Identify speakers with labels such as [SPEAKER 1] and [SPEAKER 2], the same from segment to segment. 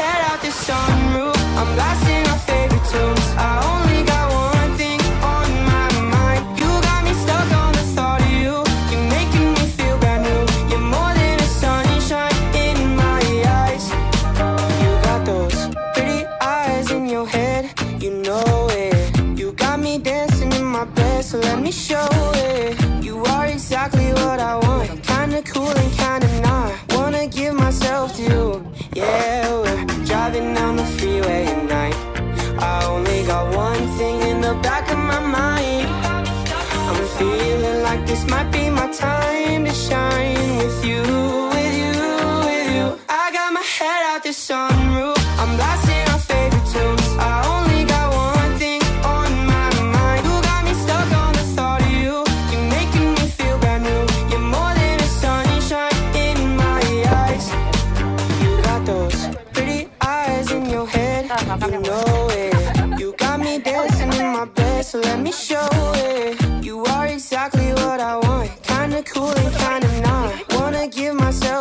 [SPEAKER 1] head out the sunroof. I'm blasting. the.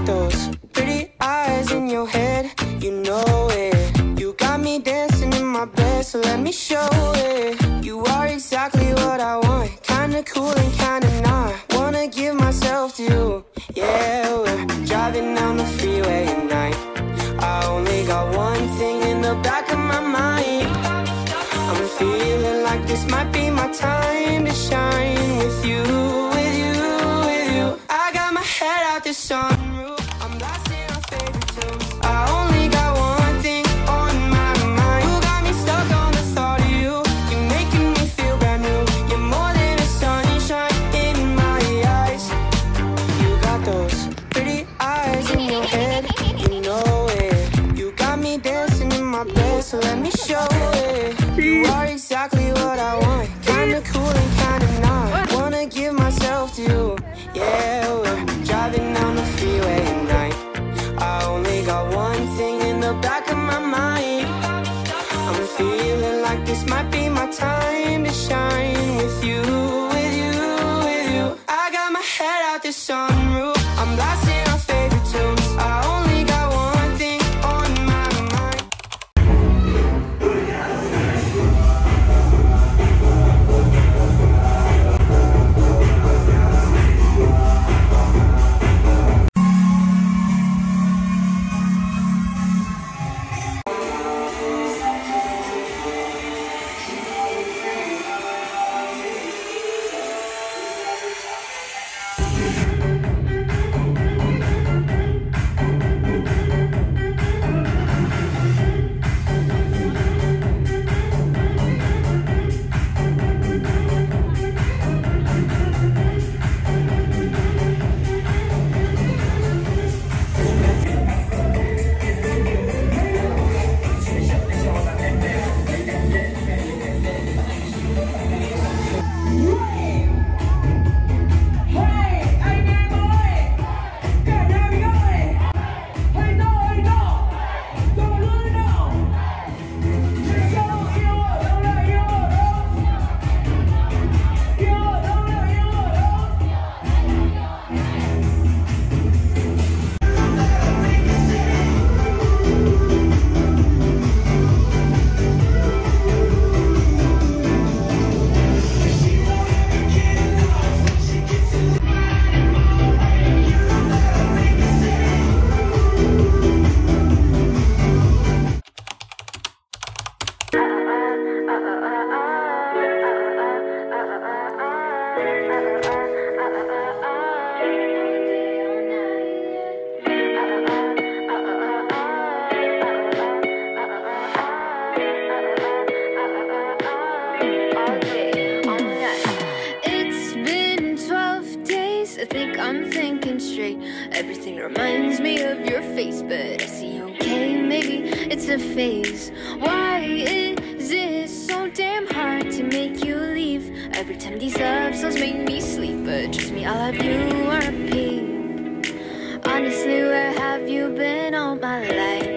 [SPEAKER 1] got those pretty eyes in your head, you know it. You got me dancing in my bed, so let me show it. You are exactly what I want, kinda cool. so let me show it. You are exactly what I want. Kinda cool and kinda not. Ah. Wanna give myself to you. Yeah, we're driving down the freeway at night. I only got one thing in the back of my mind.
[SPEAKER 2] Everything reminds me of your face, but I see okay, maybe it's a phase. Why is it so damn hard to make you leave? Every time these love songs make me sleep, but trust me, I love you, are a pain. Honestly, where have you been all my life?